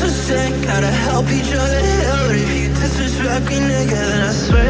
never said gotta help each other hell if you disrespect me, nigga, then I swear